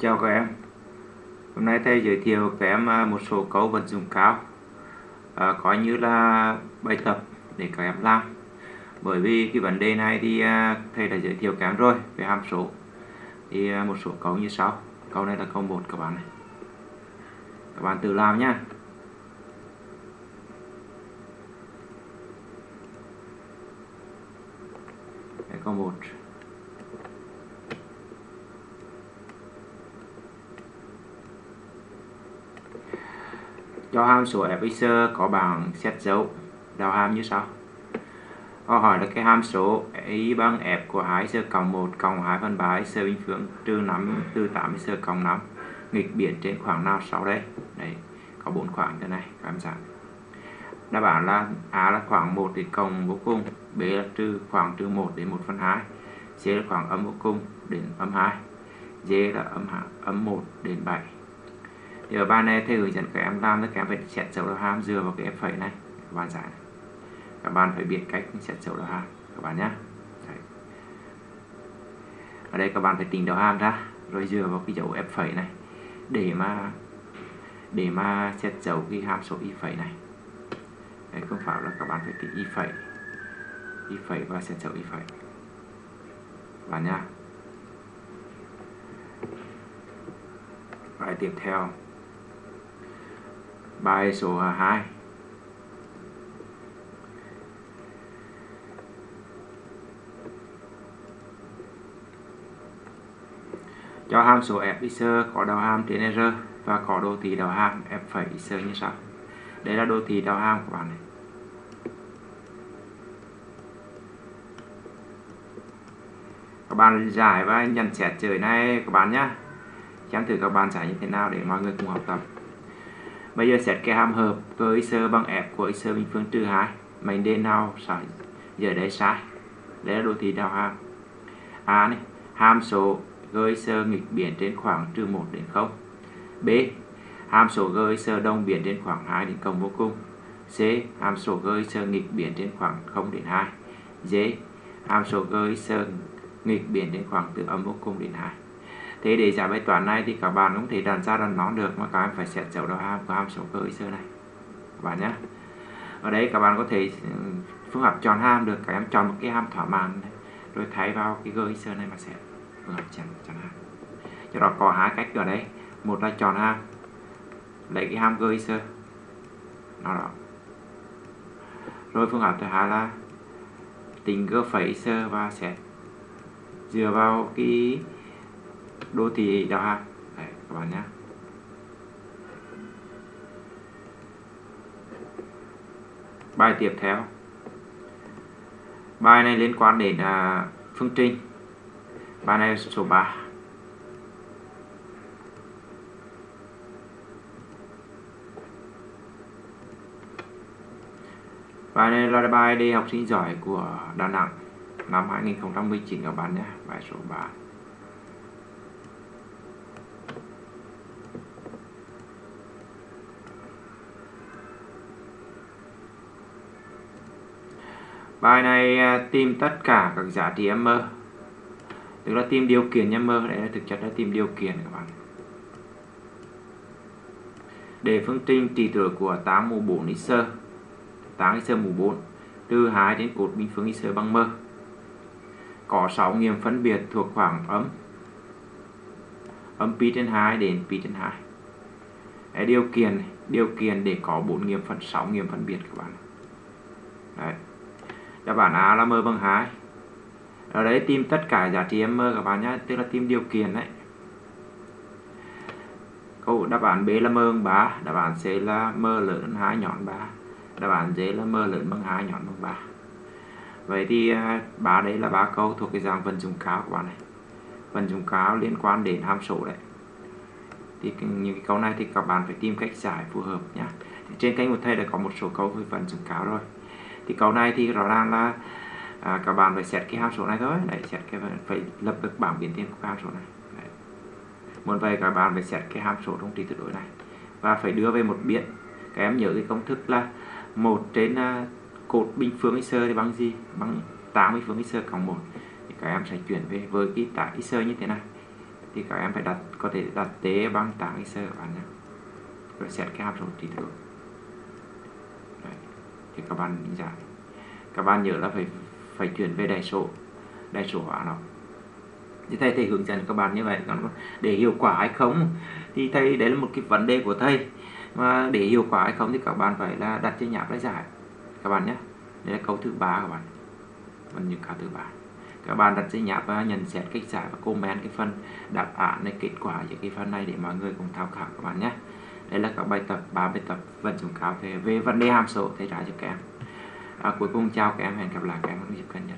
Chào các em. Hôm nay thầy giới thiệu các em à, một số câu vật dụng cao à, Có như là bài tập để các em làm. Bởi vì cái vấn đề này thì à, thầy đã giới thiệu các em rồi về hàm số. Thì à, một số câu như sau. Câu này là câu 1 các bạn này. Các bạn tự làm nhé Câu 1 cho hàm số fx có bảng xét dấu. Đào hàm như sau. Câu hỏi là cái hàm số y bằng f của 2 x cộng 1 cộng 2 phần 3 x bình phương, trừ 5 từ 8 x cộng 5 nghịch biến trên khoảng nào sau đây? Đấy, có bốn khoảng thế này, các em giảng. đáp án là a là khoảng 1 đến cộng vô cùng, b là trừ khoảng trừ 1 đến 1 phần 2 c là khoảng âm vô cùng đến âm 2 d là âm âm 1 đến 7 thì ở bài này thầy hướng dẫn các em làm thì các em phải xét dấu đầu hàm dựa vào cái phẩy này. Các bạn giải này. các bạn phải biết cách xét dấu đầu hàm các bạn nhé ở đây các bạn phải tính đầu hàm ra rồi dựa vào cái dấu f phẩy này. Để mà để mà xét dấu cái hàm số y phẩy này. Đấy, phương pháp là các bạn phải tính y phẩy. Y phẩy và xét dấu y phẩy. Các bạn nhá. Bài tiếp theo bài số 2 cho hàm số f có đầu hàm trên r và có đồ thị đầu hàm f phẩy x như sau. Đây là đồ thị đầu hàm của bạn này. Các bạn giải và nhận xét trời này các bạn nhé xem thử các bạn giải như thế nào để mọi người cùng học tập bây giờ xét cái hàm hợp với x bằng f của x bình phương trừ 2 mệnh đề nào sai? Giờ đây sai. Đây là đồ thị đầu hàm. A này, hàm số g x nghịch biến trên khoảng trừ 1 đến 0 b, hàm số g x đông biến trên khoảng 2 đến cộng vô cùng. C, hàm số g x nghịch biến trên khoảng 0 đến 2 d, hàm số g x nghịch biến trên khoảng từ âm vô cùng đến 2 thế để giải bài toán này thì các bạn cũng thể đàn ra đàn nón được mà các em phải xét dấu đầu hàm của hàm số cơ sơ này. Các bạn nhé ở đây các bạn có thể ừ, phương pháp chọn hàm được. Các em chọn một cái hàm thỏa mãn rồi thay vào cái gợi sơ này mà xét. Phương pháp chọn, chọn hàm. Cho đó có hai cách ở đây. Một là chọn hàm lấy cái hàm gợi sơ nó đó. Rồi phương pháp thứ hai là tính gơ phẩy sơ và xét dựa vào cái đô thị đào ha, Đấy, các bạn nhé. Bài tiếp theo. Bài này liên quan đến à, phương trình. Bài này số 3 bài này là bài đi học sinh giỏi của Đà Nẵng năm 2019 các bạn nhé. Bài số 3 Bài này à, tìm tất cả các giá trị m. Tức là tìm điều kiện nha m. Đấy là thực chất là tìm điều kiện các bạn. Để phương trình trị tuổi của 8 mũ 4 x 8 x mũ 4 từ 2 đến cột bình phương x bằng m. Có 6 nghiệm phân biệt thuộc khoảng âm âm pi trên 2 đến pi trên 2. Đấy, điều kiện điều kiện để có 4 nghiệm phân 6 nghiệm phân biệt các bạn. Đấy đáp bản A là m bằng 2 ở đấy tìm tất cả giá trị m các bạn nhé, tức là tìm điều kiện đấy. Câu đáp án B là m bằng 3 đáp án C là m lớn hơn 2 nhọn 3 đáp án D là m lớn bằng 2 nhọn bằng 3 vậy thì à, ba đấy là ba câu thuộc cái dạng vận dụng cao các bạn này. Vận dụng cao liên quan đến hàm số đấy. Thì những cái câu này thì các bạn phải tìm cách giải phù hợp nhé trên kênh của thầy đã có một số câu về vận dụng cao rồi thì cầu này thì rõ ràng là à, các bạn phải xét cái hàm số này thôi. Đấy xét cái phải lập được bảng biến thiên của hàm số này. Đấy. muốn vậy các bạn phải xét cái hàm số trong trị tuyệt đối này. Và phải đưa về một biến các em nhớ cái công thức là một trên uh, cột bình phương x thì bằng gì? Bằng 8 bình phương x cộng 1 thì các em sẽ chuyển về với cái tả x như thế này. Thì các em phải đặt có thể đặt tế bằng tảng Excel các bạn nhé. Rồi xét cái hàm số trị tuyệt đối thì các bạn đánh giá các bạn nhớ là phải phải chuyển về đại số đại số hóa nó. Thì thầy thầy hướng dẫn các bạn như vậy. Còn để hiệu quả hay không thì thầy, đấy là một cái vấn đề của thầy. Mà để hiệu quả hay không thì các bạn phải là đặt trên nháp lấy giải. Các bạn nhé. Đây là câu thứ ba các bạn. Phần những câu thứ ba. Các bạn đặt trên nháp và nhận xét cách giải và comment cái phần đáp án này kết quả những cái phần này để mọi người cùng tham khảo các bạn nhé đây là các bài tập ba bài tập vận dụng cao về về vấn đề hàm số thầy trả cho các em. À, cuối cùng chào các em hẹn gặp lại các em trong dịp gần nhất.